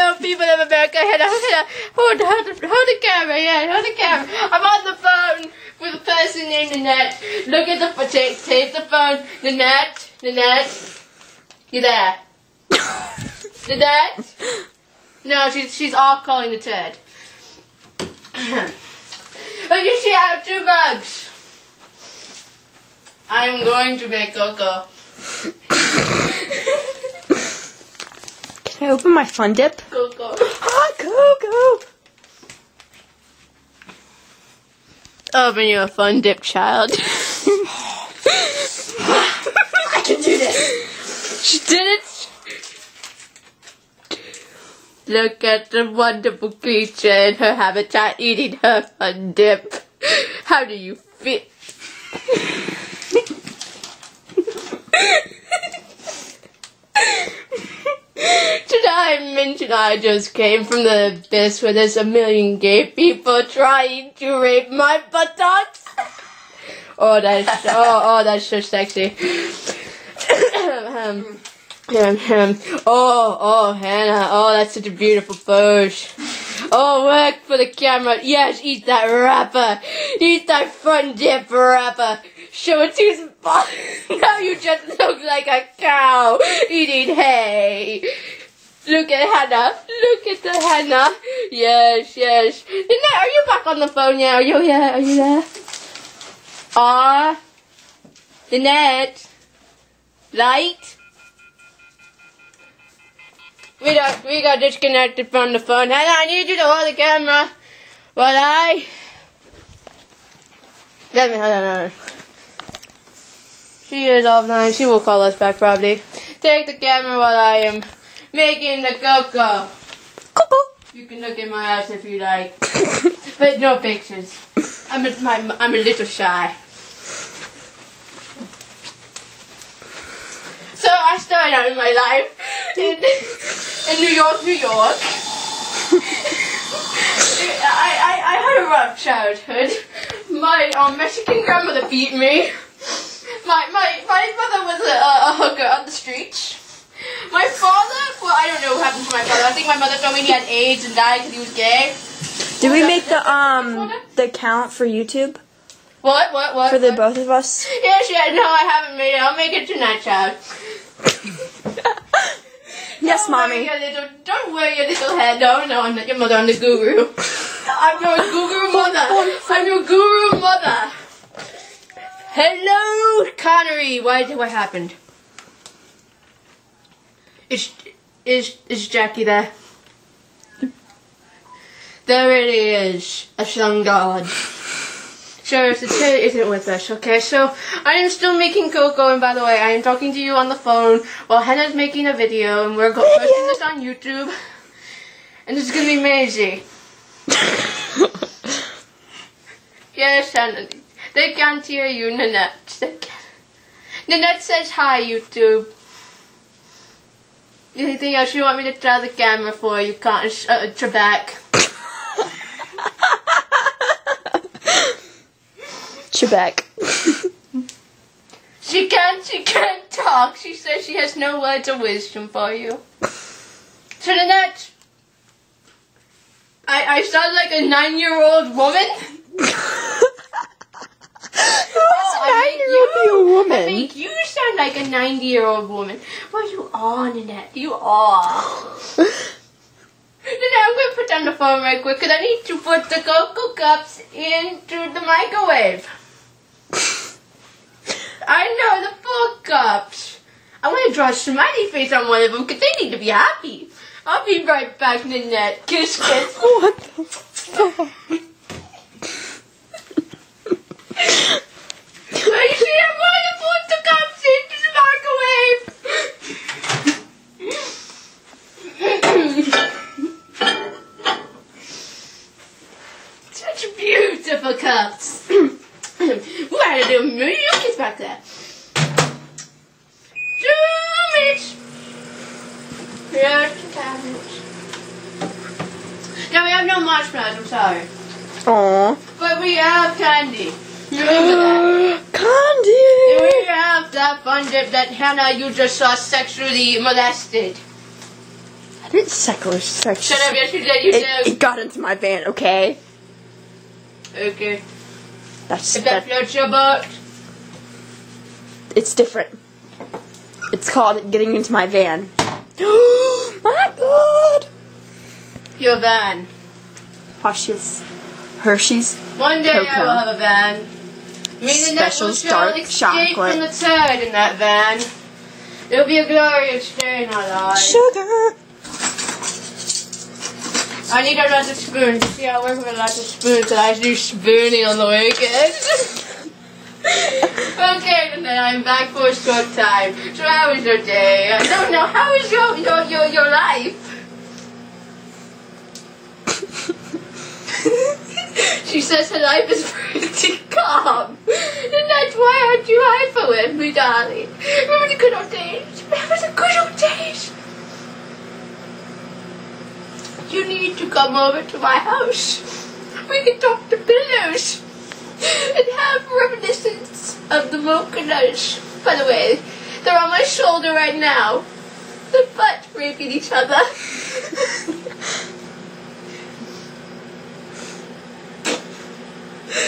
Hello, people of America. Hello, hello. Hold, hold, hold the camera. Yeah, hold the camera. I'm on the phone with a person named Nanette. Look at the phone. Take, take the phone. Nanette, Nanette. You there? Nanette? No, she's she's off calling the Ted. Look, you see, I have two bugs. I'm going to make cocoa. Can I open my fun dip? Cocoa. Ah, Hot cocoa. Open your fun dip, child. I can do this. She did it. Look at the wonderful creature in her habitat eating her fun dip. How do you feel? Did I mention I just came from the abyss where there's a million gay people trying to rape my buttocks? Oh, that's oh, oh, that's so sexy. oh, oh, Hannah. Oh, that's such a beautiful pose. Oh, work for the camera. Yes, eat that wrapper. Eat that fun dip wrapper. Show it to his boss. now you just look like a cow eating hay. Look at Hannah. Look at the Hannah. Yes, yes. Nanette, are you back on the phone now? Are you here? Are you there? Ah. Nanette. Light. We got we got disconnected from the phone. Hannah, I need you to hold the camera while I. Let me hold on. She is offline. She will call us back probably. Take the camera while I am making the cocoa. Cocoa. You can look at my ass if you like, but no pictures. I'm a, my, I'm a little shy. So I started out in my life in, in New York, New York. I, I, I had a rough childhood. My um, Mexican grandmother beat me. My, my, my mother was a, a hooker on the streets. My father, well, I don't know what happened to my father. I think my mother told me he had AIDS and died because he was gay. Did we make the um the count for YouTube What, what, what? for the what? both of us? Yes, yeah, no, I haven't made it. I'll make it tonight, child. Yes, Don't mommy. your little, don't worry your little head. No, no, I'm not your mother. I'm the guru. I'm your guru mother. I'm your guru mother. Hello, Connery. Why? What happened? Is is is Jackie there? There it is, a sun god. Sure, the tit isn't with us, okay? So, I am still making cocoa, and by the way, I am talking to you on the phone while Hannah's making a video, and we're posting this on YouTube. And it's gonna be amazing. Yes, Hannah. They can't hear you, Nanette. They can't. Nanette says hi, YouTube. Anything else you want me to try the camera for? You can't, uh, Trebek. Trebek. She can't, she can't talk. She says she has no words of wisdom for you. So Nanette, I, I sound like a nine-year-old woman? Nine-year-old be a I woman? think you sound like a 90-year-old woman. Well, you are, Nanette. You are. Nanette, I'm going to put down the phone right quick because I need to put the cocoa cups into the microwave. I know the full cups. I want to draw a smiley face on one of them because they need to be happy. I'll be right back, Nanette. Kiss, kiss. What the fuck? I see I'm going to put the cups into the microwave. Such beautiful cups. Ooh, I had to do a million kiss back there. Two minutes. Minutes. No, we have no marshmallows, I'm sorry. Aw. But we have candy. Remember that. Candy. We have that fun dip that Hannah you just saw sexually molested. I didn't sexually sex. Shut up, yes you did, you It, did. it got into my van, okay? Okay. That's If that that, floats your boat, it's different. It's called getting into my van. my god! your van. Hershey's. Hershey's. One day I will have a van. Me and Nanette Special will shall dark chocolate. from the turd in that van. It'll be a glorious day in our lives. Sugar! I need a spoon. See, I work with a lot of spoons and I do spooning on the weekend. okay, and then I'm back for a short time. So how was your day? I don't know. How was your your your, your life? she says her life is pretty calm. And that's why aren't you hyper with me, darling? Remember the good old days? Remember the good old days? You need to come over to my house. We can talk to pillows and have reminiscence of the Mochanas. By the way, they're on my shoulder right now. The butt raping each other.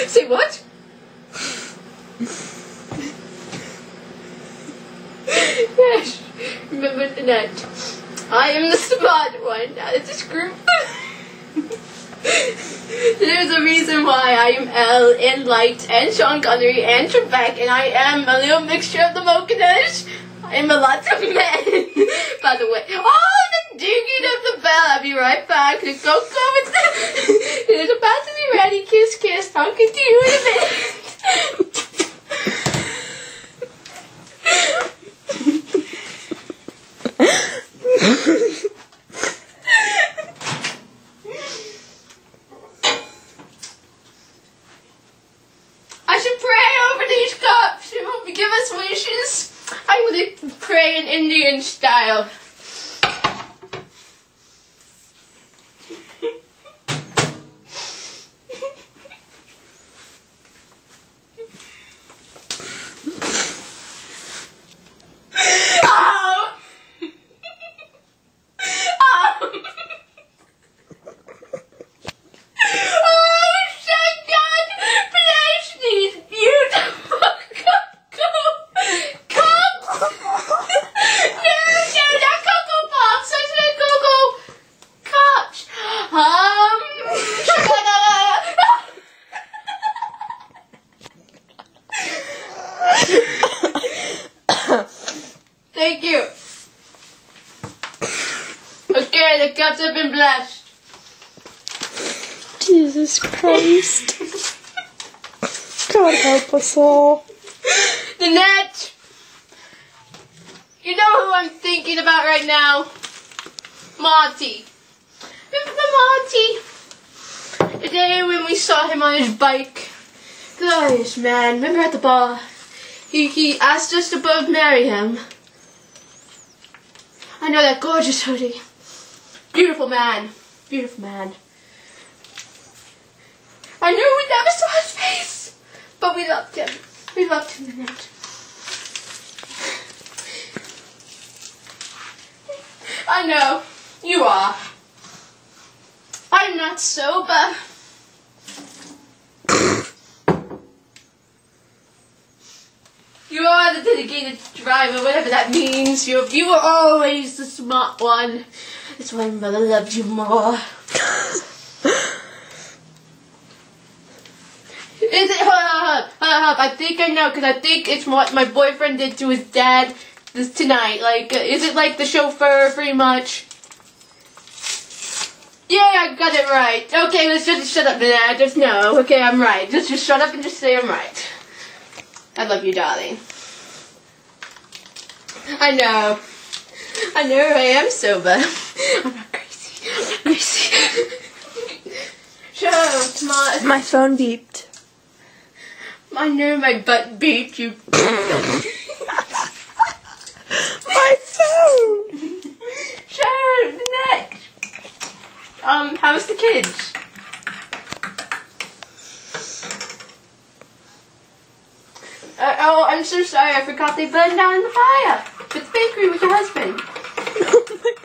Say what? yes, remember Nanette. I am the smart one out of this group. There's a reason why I am Elle and Light and Sean Connery and Trebek and I am a little mixture of the Mochanas. I am a lot of men. By the way. Oh, the dinging of the bell. I'll be right back. Go go it is about to be ready. Kiss kiss. I'll to you in a minute. I should pray over these cups. It will give us pray in Indian style. Ow! Ow! Oh, shotgun! Place these beautiful cocoa cups! no, no, not cocoa pops! I said cocoa cups! Um... Thank you. Cups have been blessed. Jesus Christ. God help us all. Nanette. You know who I'm thinking about right now? Monty. Remember the Monty? The day when we saw him on his bike. Glorious man. Remember at the bar? He, he asked us to both marry him. I know that gorgeous hoodie. Beautiful man. Beautiful man. I knew we never saw his face, but we loved him. We loved him in it. I know, you are. I'm not sober. You are the dedicated driver, whatever that means. You're, you were always the smart one. That's why mother loved you more. Is it? Hold hold. I think I know because I think it's what my boyfriend did to his dad this tonight. Like, uh, is it like the chauffeur, pretty much? Yeah, I got it right. Okay, let's just shut up now. Just no. Okay, I'm right. Just just shut up and just say I'm right. I love you, darling. I know. I know I am sober. I'm not crazy. I'm not crazy. Come on. My phone beeped. I know my butt beeped. you. My phone! Sharon, next. Um, how's the kids? Uh, oh, I'm so sorry. I forgot they burned down in the fire. It's bakery with your husband.